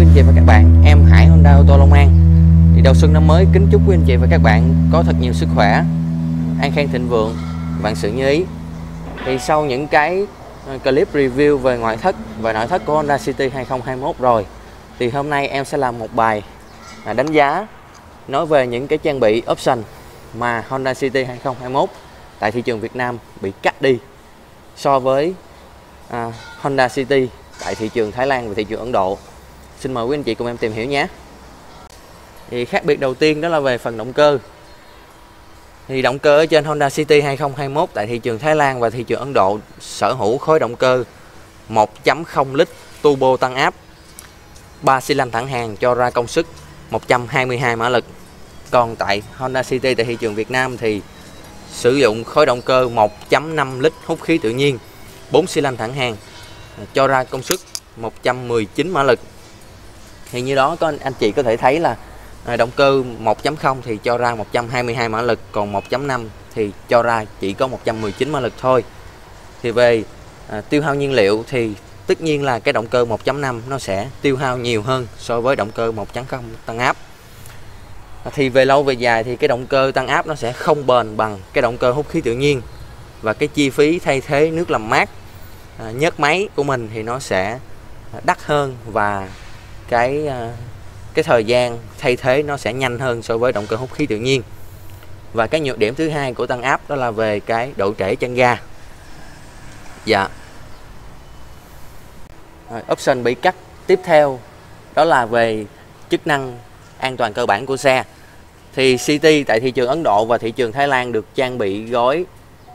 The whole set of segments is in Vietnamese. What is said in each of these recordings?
quý anh chị và các bạn. Em Hải Honda Auto Long An. Thì đầu xuân năm mới kính chúc quý anh chị và các bạn có thật nhiều sức khỏe. An khang thịnh vượng, vạn sự như ý. Thì sau những cái ờ, clip review về ngoại thất và nội thất của Honda City 2021 rồi Thì hôm nay em sẽ làm một bài à, đánh giá Nói về những cái trang bị option mà Honda City 2021 tại thị trường Việt Nam bị cắt đi so với à, Honda City tại thị trường Thái Lan và thị trường Ấn Độ. Xin mời quý anh chị cùng em tìm hiểu nhé. Thì khác biệt đầu tiên đó là về phần động cơ. Thì động cơ ở trên Honda City 2021 tại thị trường Thái Lan và thị trường Ấn Độ sở hữu khối động cơ 1.0 lít turbo tăng áp 3 xi lanh thẳng hàng cho ra công suất 122 mã lực. Còn tại Honda City, tại thị trường Việt Nam thì sử dụng khối động cơ 1.5 lít hút khí tự nhiên 4 xi lanh thẳng hàng cho ra công suất 119 mã lực thì như đó có anh, chị có thể thấy là à, động cơ 1.0 thì cho ra 122 mã lực còn 1.5 thì cho ra chỉ có 119 mã lực thôi. Thì về à, tiêu hao nhiên liệu thì tất nhiên là cái động cơ 1.5 nó sẽ tiêu hao nhiều hơn so với động cơ 1.0 tăng áp. À, thì về lâu về dài thì cái động cơ tăng áp nó sẽ không bền bằng cái động cơ hút khí tự nhiên và cái chi phí thay thế nước làm mát à, nhớt máy của mình thì nó sẽ đắt hơn và cái ờ, cái thời gian thay thế nó sẽ nhanh hơn so với động cơ hút khí tự nhiên. Và cái nhược điểm thứ hai của tăng áp đó là về cái độ trễ chân ga. Dạ. Rồi, option bị cắt tiếp theo đó là về chức năng an toàn cơ bản của xe. Thì CT tại thị trường Ấn Độ và thị trường Thái Lan được trang bị gói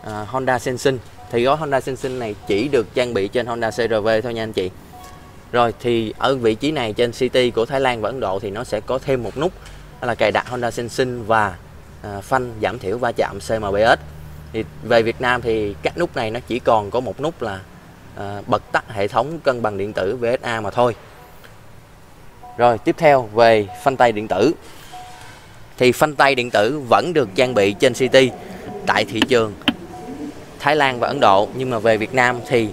uh, Honda Sensing. Thì gói Honda Sensing này chỉ được trang bị trên Honda CRV thôi nha anh chị rồi thì ở vị trí này trên City của Thái Lan và Ấn Độ thì nó sẽ có thêm một nút là cài đặt Honda Sensing và à, phanh giảm thiểu va chạm CMBS thì về Việt Nam thì các nút này nó chỉ còn có một nút là à, bật tắt hệ thống cân bằng điện tử VSA mà thôi. Rồi tiếp theo về phanh tay điện tử. Thì phanh tay điện tử vẫn được trang bị trên City tại thị trường Thái Lan và Ấn Độ, nhưng mà về Việt Nam thì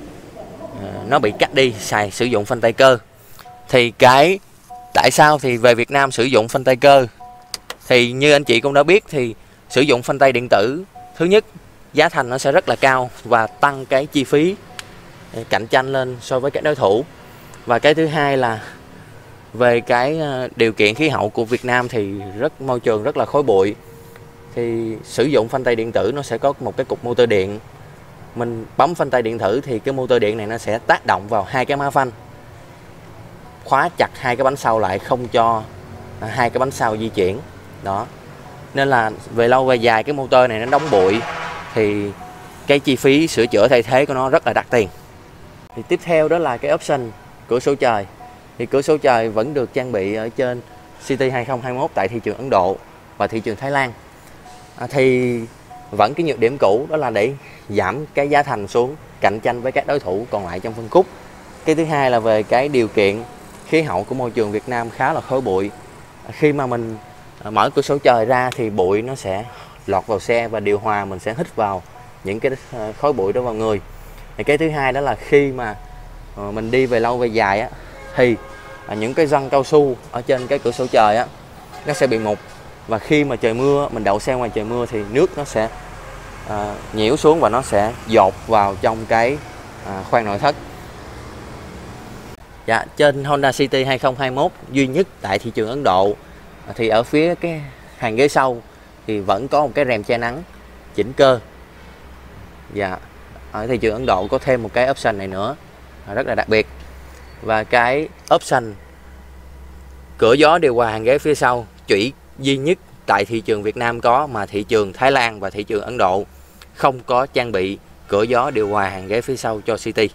nó bị cắt đi, xài sử dụng phanh tay cơ. Thì cái, tại sao thì về Việt Nam sử dụng phanh tay cơ? Thì như anh chị cũng đã biết thì sử dụng phanh tay điện tử, thứ nhất, giá thành nó sẽ rất là cao và tăng cái chi phí ờ, cạnh tranh lên so với các đối thủ. Và cái thứ hai là về cái ờ, điều kiện khí hậu của Việt Nam thì rất, môi trường rất là khói bụi. Thì sử dụng phanh tay điện tử nó sẽ có một cái cục motor điện mình bấm phanh tay điện tử thì cái motor điện này nó sẽ tác động vào hai cái má phanh. Khóa chặt hai cái bánh sau lại không cho à, hai cái bánh sau di chuyển. Đó. Nên là về lâu về dài cái motor này nó đóng bụi thì cái chi phí sửa chữa thay thế của nó rất là đắt tiền. Thì tiếp theo đó là cái option cửa sổ trời. Thì cửa sổ trời vẫn được trang bị ở trên City 2021 tại thị trường Ấn Độ và thị trường Thái Lan. À, thì vẫn cái nhược điểm cũ đó là để giảm cái giá thành xuống, cạnh tranh với các đối thủ còn lại trong phân khúc. Cái thứ hai là về cái điều kiện khí hậu của môi trường Việt Nam khá là khói bụi. Khi mà mình à, mở cửa sổ trời ra thì bụi nó sẽ lọt vào xe và điều hòa mình sẽ hít vào những cái à, khói bụi đó vào người. Thì cái thứ hai đó là khi mà ờ, mình đi về lâu về dài á, thì à, những cái răng cao su ở trên cái cửa sổ trời á, nó sẽ bị mục. Và khi mà trời mưa, mình đậu xe ngoài trời mưa thì nước nó sẽ à, nhiễu xuống và nó sẽ dột vào trong cái à, khoang nội thất. Dạ trên Honda City 2021 duy nhất tại thị trường Ấn Độ thì ở phía cái hàng ghế sau thì vẫn có một cái rèm che nắng chỉnh cơ. Dạ ở thị trường Ấn Độ có thêm một cái option này nữa à, rất là đặc biệt. Và cái option cửa gió điều hòa hàng ghế phía sau chỉ duy nhất tại thị trường Việt Nam có mà thị trường Thái Lan và thị trường Ấn Độ không có trang bị cửa gió điều hòa hàng ghế phía sau cho City.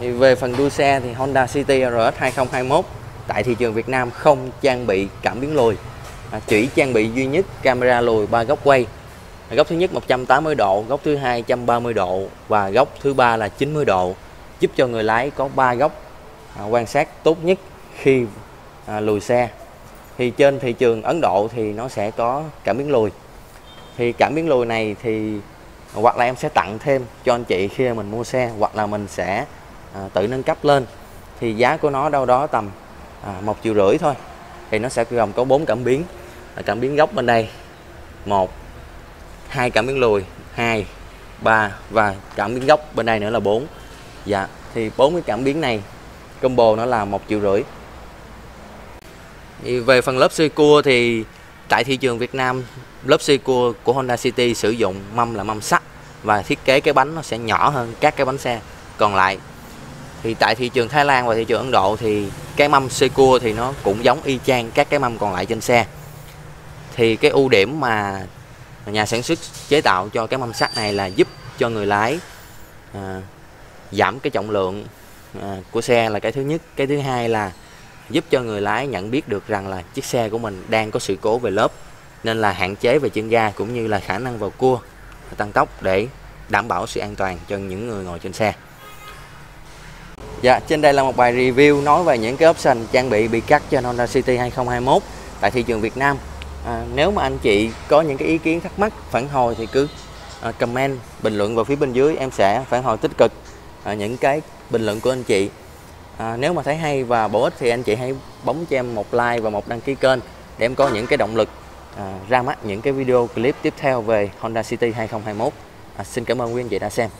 Thì về phần đuôi xe thì Honda City RS 2021 tại thị trường Việt Nam không trang bị cảm biến lùi, à, chỉ trang bị duy nhất camera lùi ba góc quay. Góc thứ nhất 180 độ, góc thứ hai 130 độ và góc thứ ba là 90 độ, giúp cho người lái có ba góc à, quan sát tốt nhất khi à, lùi xe thì trên thị trường Ấn Độ thì nó sẽ có cảm biến lùi thì cảm biến lùi này thì à, hoặc là em sẽ tặng thêm cho anh chị khi mình mua xe hoặc là mình sẽ à, tự nâng cấp lên. Thì giá của nó đâu đó tầm à, một triệu rưỡi thôi. Thì nó sẽ gồm có bốn cảm biến. Cảm biến gốc bên đây một hai cảm biến lùi hai ba và cảm biến gốc bên đây nữa là 4 dạ thì bốn cái cảm biến này combo nó là một triệu rưỡi. Về phần lớp xe cua thì tại thị trường Việt Nam lớp xe cua của Honda City sử dụng mâm là mâm sắt và thiết kế cái bánh nó sẽ nhỏ hơn các cái bánh xe. Còn lại thì tại thị trường Thái Lan và thị trường Ấn Độ thì cái mâm xe cua thì nó cũng giống y chang các cái mâm còn lại trên xe. Thì cái ưu điểm mà nhà sản xuất chế tạo cho cái mâm sắt này là giúp cho người lái à, giảm cái trọng lượng à, của xe là cái thứ nhất. Cái thứ hai là giúp cho người lái nhận biết được rằng là chiếc xe của mình đang có sự cố về lớp nên là hạn chế về chân ga cũng như là khả năng vào cua tăng tốc để đảm bảo sự an toàn cho những người ngồi trên xe Dạ, trên đây là một bài review nói về những cái option trang bị bị cắt cho Honda City 2021 tại thị trường Việt Nam. À, nếu mà anh chị có những cái ý kiến thắc mắc, phản hồi thì cứ à, comment, bình luận vào phía bên dưới em sẽ phản hồi tích cực à, những cái bình luận của anh chị. À, nếu mà thấy hay và bổ ích thì anh chị hãy bấm cho em một like và một đăng ký kênh để em có những cái động lực à, ra mắt những cái video clip tiếp theo về Honda City 2021. À, xin cảm ơn quý anh chị đã xem.